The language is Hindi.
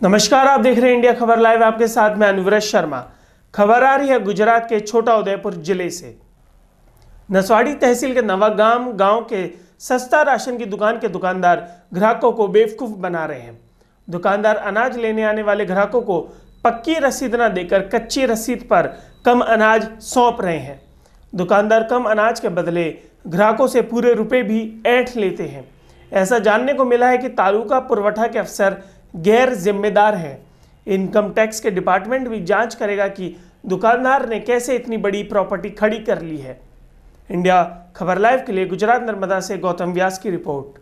नमस्कार, आप देख रहे हैं इंडिया खबर लाइव। आपके साथ मैं अनुव्रत शर्मा। खबर आ रही है गुजरात के छोटा उदयपुर ज़िले से। नसवाड़ी तहसील के नवागाम गाँव के सस्ता राशन की दुकान के दुकानदार ग्राहकों को बेवकूफ़ बना रहे हैं। दुकानदार अनाज लेने आने वाले ग्राहकों को पक्की रसीद न देकर कच्ची रसीद पर कम अनाज सौंप रहे हैं। दुकानदार कम अनाज के बदले ग्राहकों से पूरे रुपए भी ऐंठ लेते हैं। ऐसा जानने को मिला है कि तालुका पुरवठा के अफसर गैर जिम्मेदार हैं। इनकम टैक्स के डिपार्टमेंट भी जाँच करेगा कि दुकानदार ने कैसे इतनी बड़ी प्रॉपर्टी खड़ी कर ली है। इंडिया खबर लाइव के लिए गुजरात नर्मदा से गौतम व्यास की रिपोर्ट।